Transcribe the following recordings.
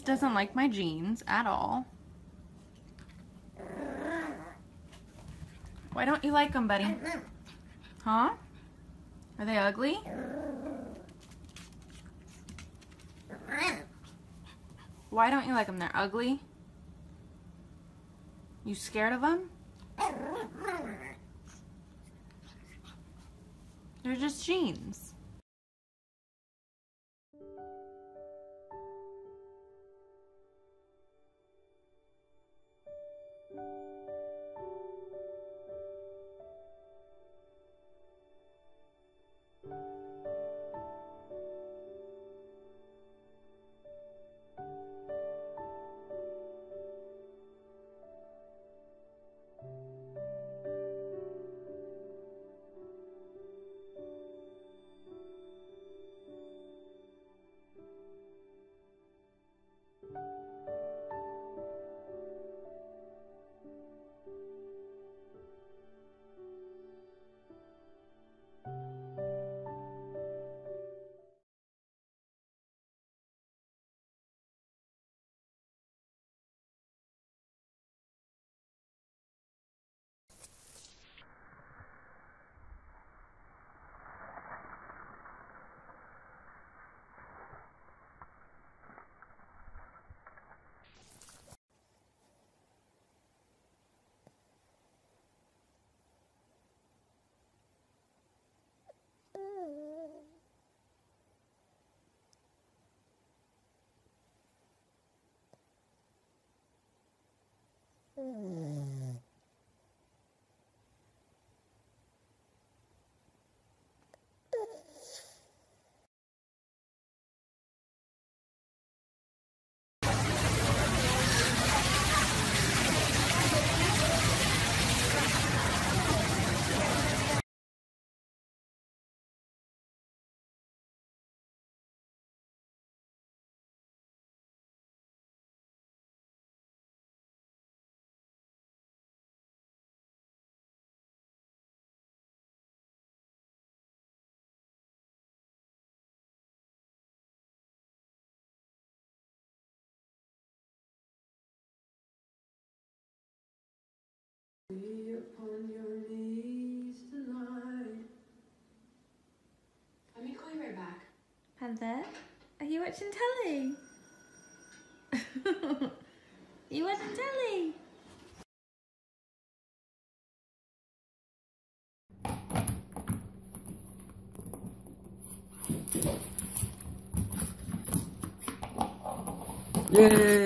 doesn't like my jeans at all. Why don't you like them, buddy? Huh? Are they ugly? Why don't you like them? They're ugly? You scared of them? They're just jeans. Be Heather, are you watching telly? you watching telly? Yay!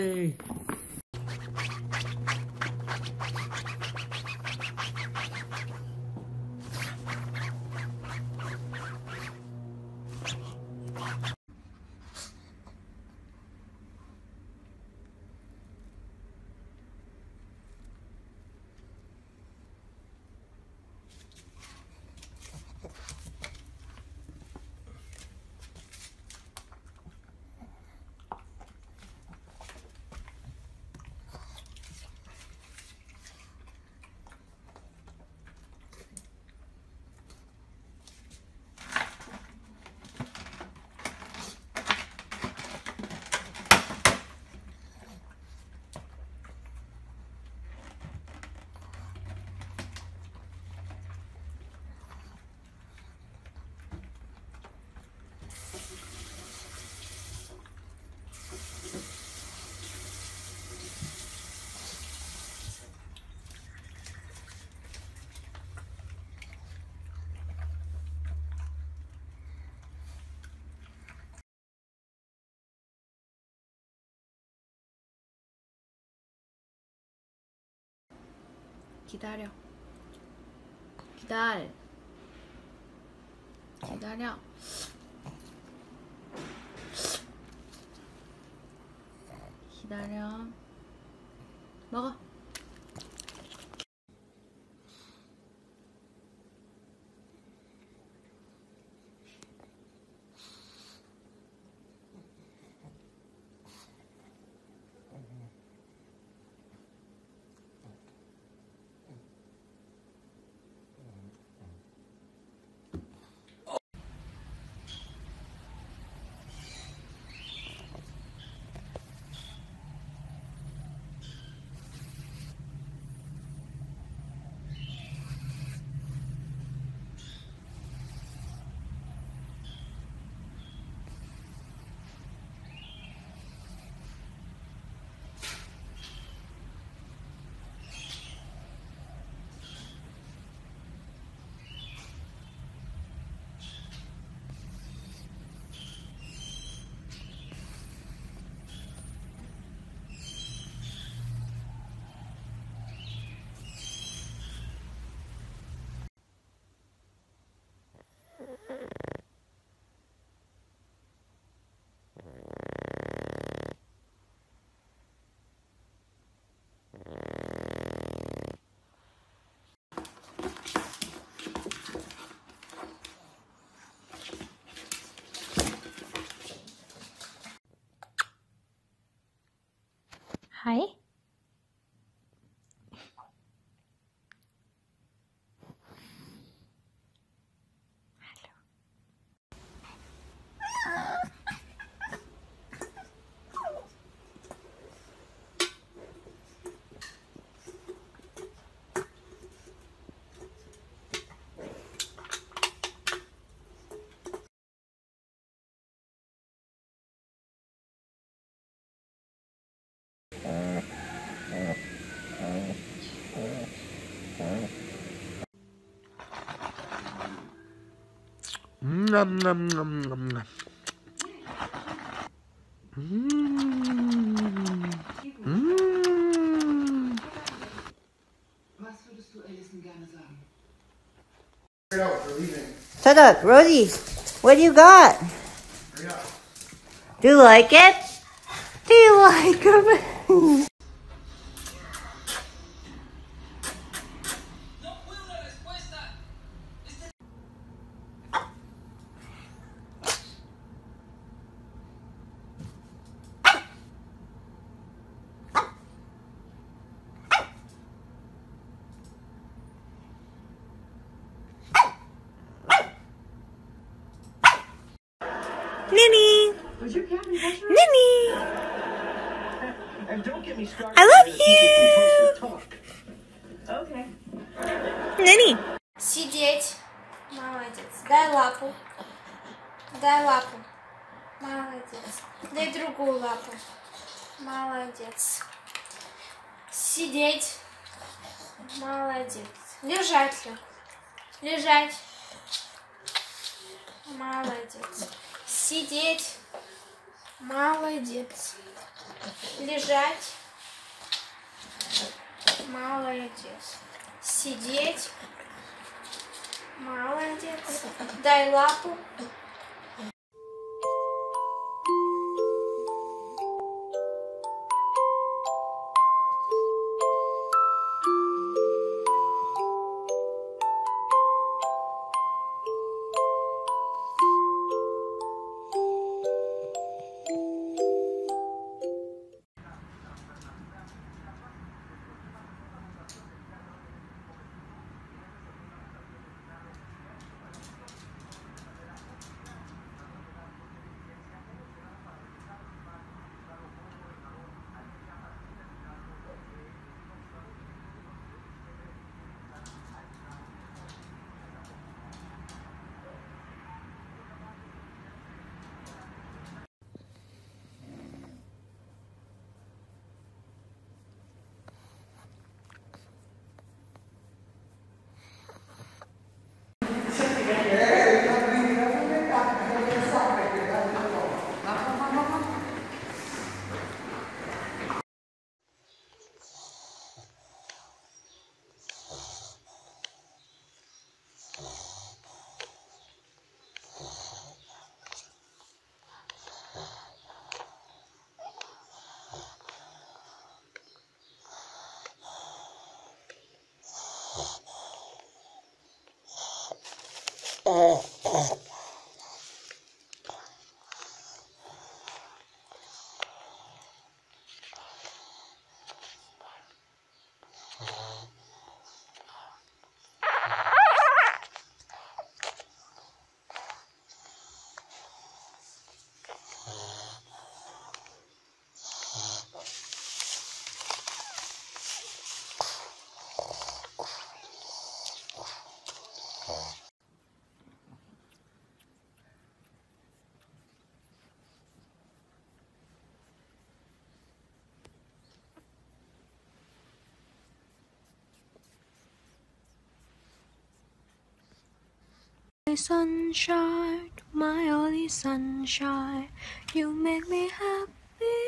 기다려. 기다려. 기다려. 기다려. 먹어. Hi. Nom, nom, nom. Mm. Mm. Shut up, Rosie. What do you got? Do you like it? Do you like them? I love you. Okay. Ninny! Сидеть. Молодец. Дай лапу. Дай лапу. Молодец. Дай другую лапу. Молодец. Сидеть. Молодец. Лежать. Лежать. Молодец. Сидеть. Молодец. Лежать. Молодец. Сидеть. Молодец. Дай лапу. Sunshine, my only sunshine. You make me happy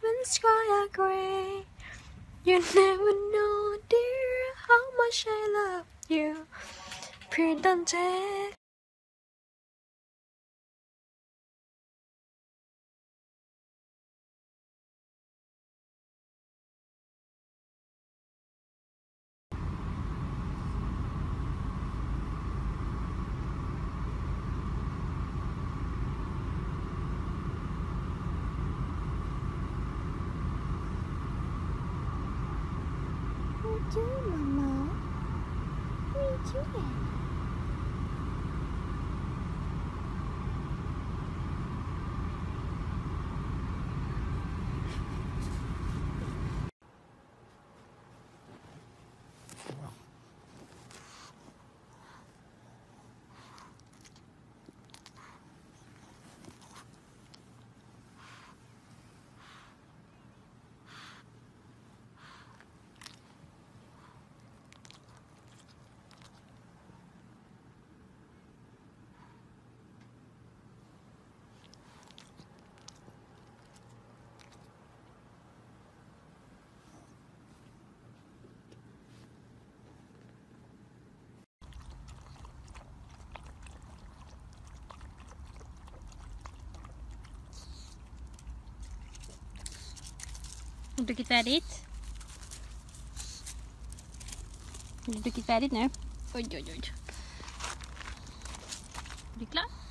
when sky are gray. You never know, dear, how much I love you. Please druckit färdigt? Vill du druckit färdigt nu? Oj, oj, oj. Är du klar?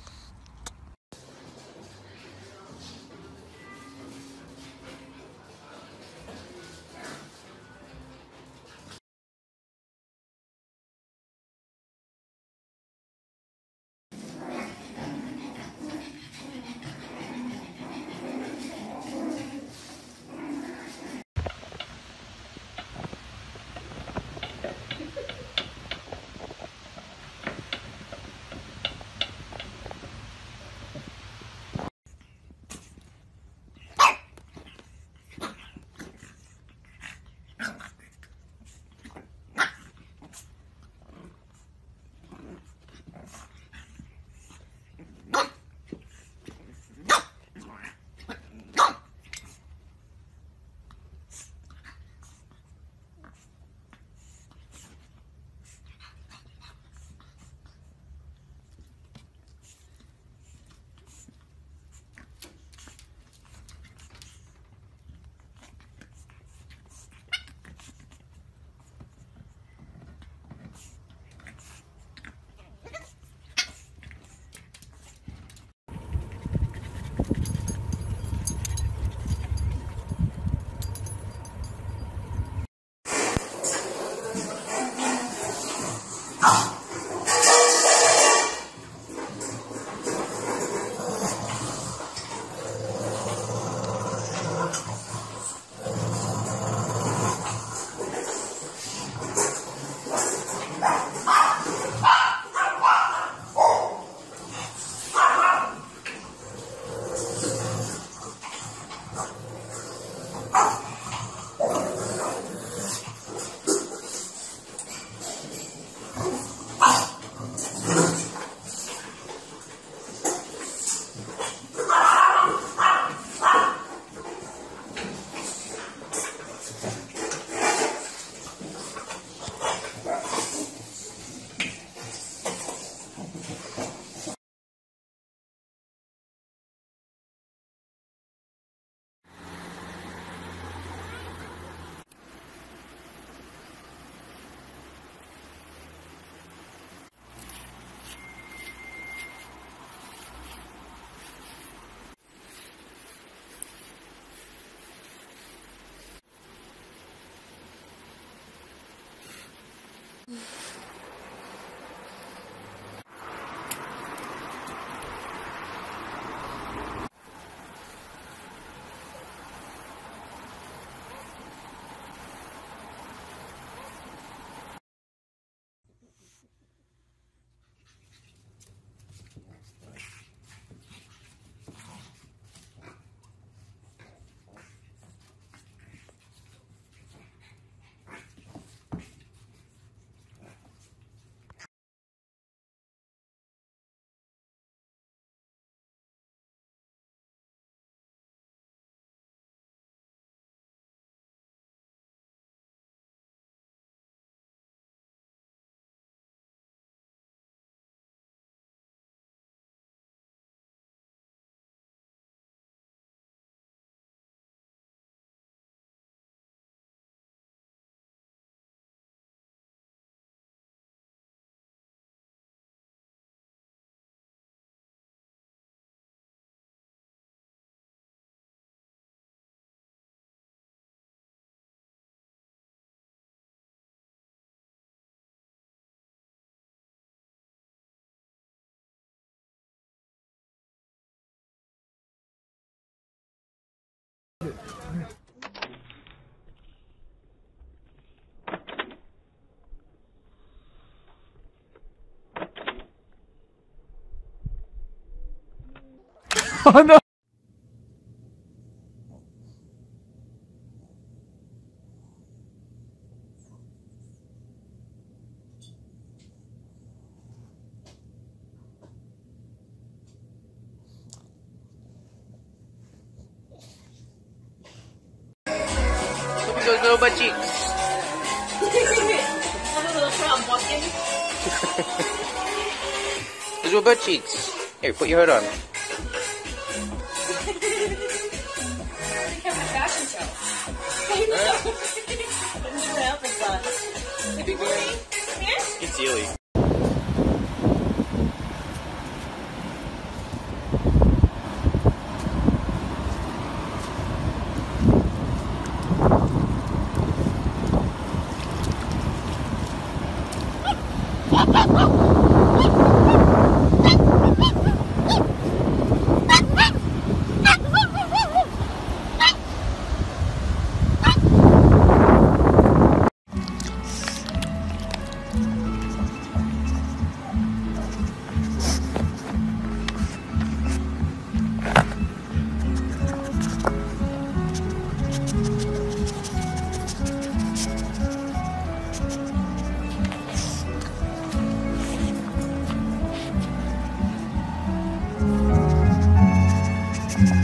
Mm-hmm. Oh no! Look at those little butt cheeks. Those little butt cheeks. Here, put your hood on. It's Ely. Mm-hmm.